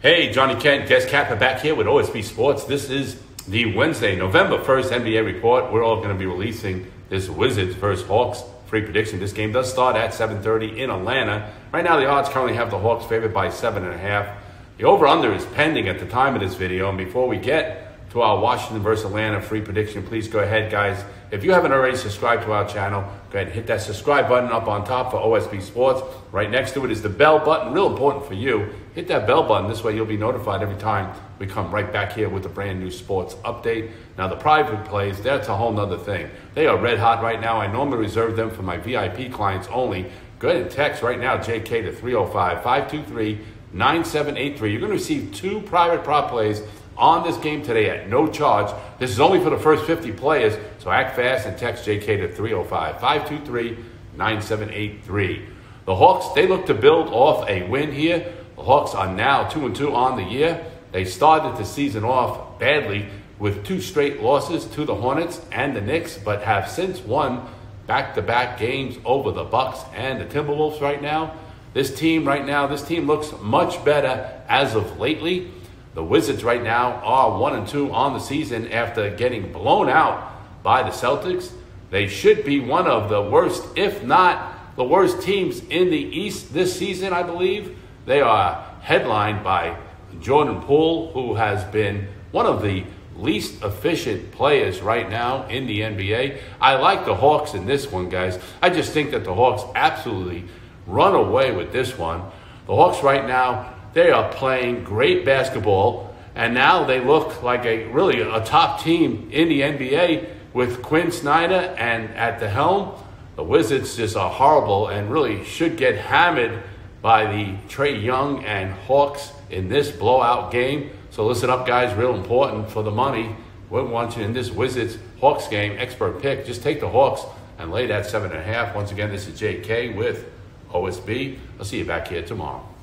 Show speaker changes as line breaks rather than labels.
Hey, Johnny Kent, guest capper back here with OSB Sports. This is the Wednesday, November 1st NBA report. We're all going to be releasing this Wizards versus Hawks free prediction. This game does start at 7.30 in Atlanta. Right now, the odds currently have the Hawks favored by 7.5. The over-under is pending at the time of this video. And before we get to our Washington versus Atlanta free prediction, please go ahead, guys. If you haven't already subscribed to our channel, go ahead and hit that subscribe button up on top for OSB Sports. Right next to it is the bell button, real important for you. Hit that bell button. This way you'll be notified every time we come right back here with a brand new sports update. Now, the private plays, that's a whole nother thing. They are red hot right now. I normally reserve them for my VIP clients only. Go ahead and text right now, JK, to 305 523 9783. You're going to receive two private prop plays on this game today at no charge. This is only for the first 50 players, so act fast and text JK to 305 523 9783. The Hawks, they look to build off a win here. The Hawks are now 2 and 2 on the year. They started the season off badly with two straight losses to the Hornets and the Knicks, but have since won back-to-back games over the Bucks and the Timberwolves right now. This team right now, this team looks much better as of lately. The Wizards right now are 1 and 2 on the season after getting blown out by the Celtics. They should be one of the worst, if not the worst teams in the East this season, I believe. They are headlined by Jordan Poole, who has been one of the least efficient players right now in the NBA. I like the Hawks in this one, guys. I just think that the Hawks absolutely run away with this one. The Hawks right now they are playing great basketball, and now they look like a really a top team in the NBA with Quin Snyder and at the helm. The Wizards just are horrible and really should get hammered by the Trae Young and Hawks in this blowout game. So listen up, guys, real important for the money. We want you in this Wizards Hawks game, expert pick. Just take the Hawks and lay that seven and a half. Once again, this is JK with OSB. I'll see you back here tomorrow.